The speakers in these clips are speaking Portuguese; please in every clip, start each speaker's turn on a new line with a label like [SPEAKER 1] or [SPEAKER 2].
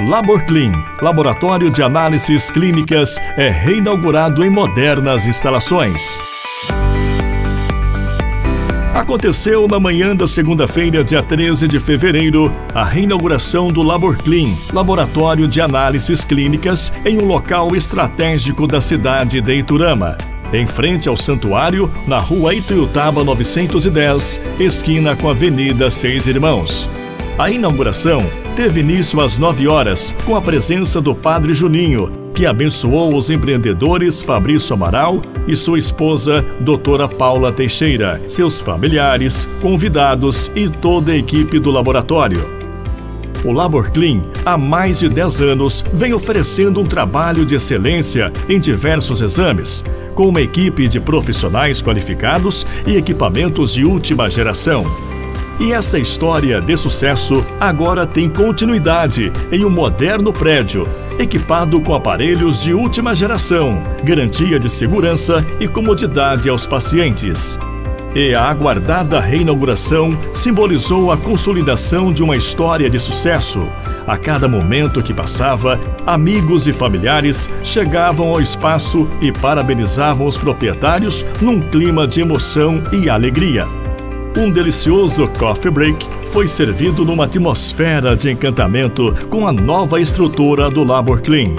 [SPEAKER 1] LaborClean, laboratório de análises clínicas, é reinaugurado em modernas instalações. Aconteceu na manhã da segunda-feira, dia 13 de fevereiro, a reinauguração do LaborClean, laboratório de análises clínicas, em um local estratégico da cidade de Iturama, em frente ao santuário, na rua Ituiutaba 910, esquina com a Avenida Seis Irmãos. A inauguração teve início às 9 horas, com a presença do Padre Juninho, que abençoou os empreendedores Fabrício Amaral e sua esposa, doutora Paula Teixeira, seus familiares, convidados e toda a equipe do laboratório. O LaborClean, há mais de 10 anos, vem oferecendo um trabalho de excelência em diversos exames, com uma equipe de profissionais qualificados e equipamentos de última geração. E essa história de sucesso agora tem continuidade em um moderno prédio, equipado com aparelhos de última geração, garantia de segurança e comodidade aos pacientes. E a aguardada reinauguração simbolizou a consolidação de uma história de sucesso. A cada momento que passava, amigos e familiares chegavam ao espaço e parabenizavam os proprietários num clima de emoção e alegria. Um delicioso coffee break foi servido numa atmosfera de encantamento com a nova estrutura do Labor Clean.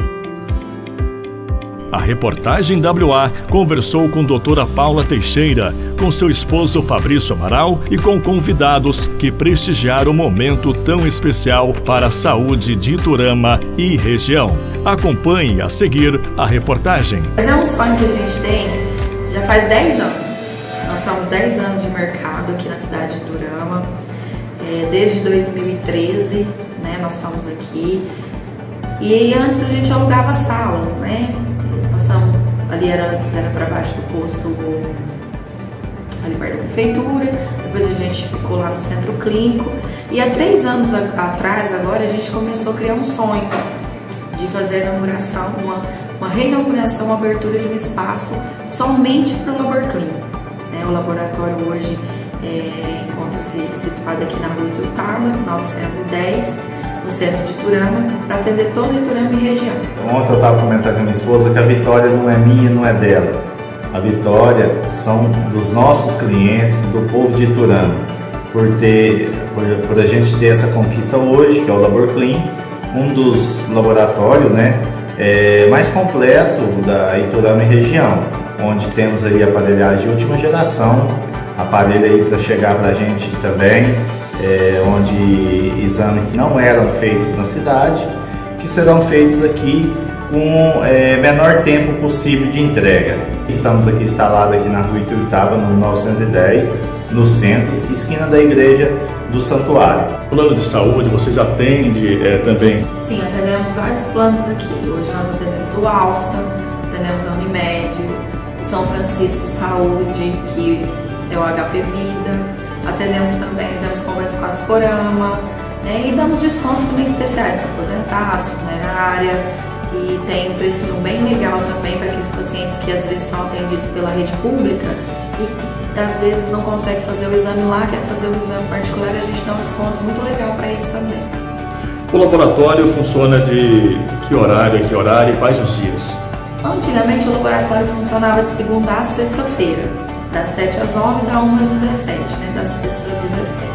[SPEAKER 1] A reportagem WA conversou com doutora Paula Teixeira, com seu esposo Fabrício Amaral e com convidados que prestigiaram o momento tão especial para a saúde de Iturama e região. Acompanhe a seguir a reportagem.
[SPEAKER 2] Mas é um sonho que a gente tem já faz 10 anos. Nós estamos 10 anos de mercado aqui na cidade de Iturama. É, desde 2013, né, nós estamos aqui. E antes a gente alugava salas, né? ali era antes era para baixo do posto ali perto da prefeitura, depois a gente ficou lá no centro clínico e há três anos atrás agora a gente começou a criar um sonho de fazer a inauguração, uma, uma reinauguração, uma abertura de um espaço somente para o LaborClean. Né? O laboratório hoje é, encontra-se situado aqui na rua Itutaba, 910, no centro de Turama, para atender toda Iturama e região.
[SPEAKER 3] Ontem eu estava comentando com a minha esposa que a vitória não é minha, não é dela. A vitória são dos nossos clientes, do povo de Iturama, por, ter, por, por a gente ter essa conquista hoje, que é o Labor Clean, um dos laboratórios né, é, mais completo da Iturama e região, onde temos aí aparelhagem de última geração, aparelho aí para chegar para a gente também, é, onde exames que não eram feitos na cidade, que serão feitos aqui com é, menor tempo possível de entrega. Estamos aqui instalados aqui na rua Ituiutaba, no 910, no centro, esquina da igreja do santuário.
[SPEAKER 1] Plano de saúde, vocês atendem é, também?
[SPEAKER 2] Sim, atendemos vários planos aqui. Hoje nós atendemos o Alsta, atendemos a Unimed, São Francisco Saúde, que é o HP Vida, Atendemos também, temos convênios com a Asforama, né, e damos descontos também especiais para aposentados, funerária, e tem um precinho bem legal também para aqueles pacientes que às vezes são atendidos pela rede pública e às vezes não consegue fazer o exame lá, quer fazer o exame particular, a gente dá um desconto muito legal para eles também.
[SPEAKER 1] O laboratório funciona de que horário a que horário e quais os dias?
[SPEAKER 2] Antigamente o laboratório funcionava de segunda a sexta-feira das 7 às 11 e da 1 às 17, né, das 3 às 17.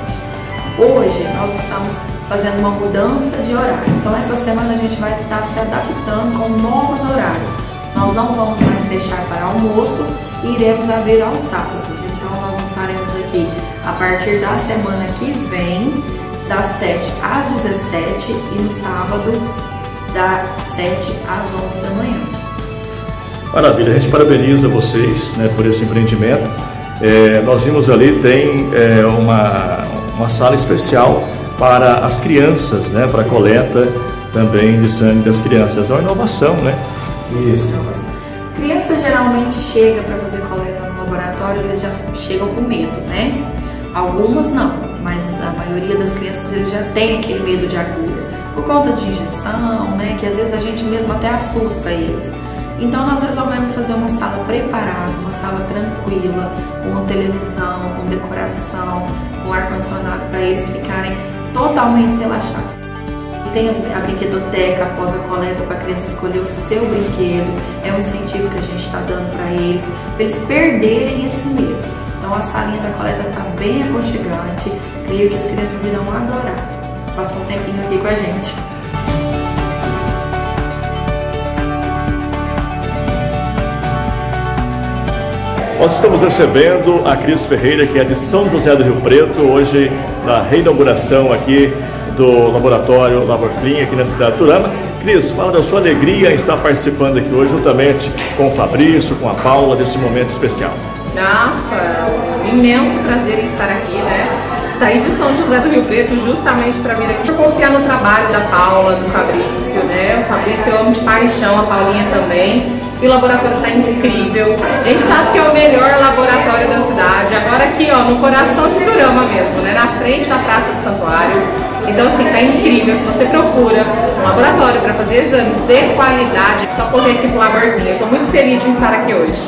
[SPEAKER 2] Hoje nós estamos fazendo uma mudança de horário, então essa semana a gente vai estar se adaptando com novos horários. Nós não vamos mais fechar para almoço e iremos abrir aos sábados. Então nós estaremos aqui a partir da semana que vem, das 7 às 17 e no sábado das 7 às 11 da manhã.
[SPEAKER 1] Maravilha, a gente parabeniza vocês né, por esse empreendimento. É, nós vimos ali, tem é, uma, uma sala especial para as crianças, né, para a coleta também de sangue das crianças. É uma inovação, né?
[SPEAKER 2] Isso. Criança geralmente chega para fazer coleta no laboratório, eles já chegam com medo, né? Algumas não, mas a maioria das crianças eles já tem aquele medo de agulha por conta de injeção, né? Que às vezes a gente mesmo até assusta eles. Então nós resolvemos fazer uma sala preparada, uma sala tranquila, com televisão, com decoração, com ar-condicionado para eles ficarem totalmente relaxados. tem a brinquedoteca após a coleta para a criança escolher o seu brinquedo. É um incentivo que a gente está dando para eles, para eles perderem esse medo. Então a salinha da coleta está bem aconchegante, creio que as crianças irão adorar. Passa um tempinho aqui com a gente.
[SPEAKER 1] Nós estamos recebendo a Cris Ferreira, que é de São José do Rio Preto, hoje na reinauguração aqui do Laboratório Labor aqui na cidade de Turama. Cris, fala da sua alegria em estar participando aqui hoje juntamente com o Fabrício, com a Paula, desse momento especial.
[SPEAKER 4] Nossa, um imenso prazer em estar aqui, né? Saí de São José do Rio Preto justamente para vir aqui confiar no trabalho da Paula, do Fabrício, né? O Fabrício eu amo de paixão, a Paulinha também. E o laboratório está incrível. A gente sabe que é o melhor laboratório da cidade. Agora aqui, ó, no coração de Durama mesmo, né? Na frente da Praça do Santuário. Então, assim, tá incrível. Se você procura um laboratório para fazer exames de qualidade, é só correr aqui pro Labortinho. Eu tô muito feliz em estar aqui hoje.